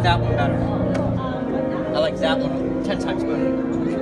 like that one better. I like that one ten times better.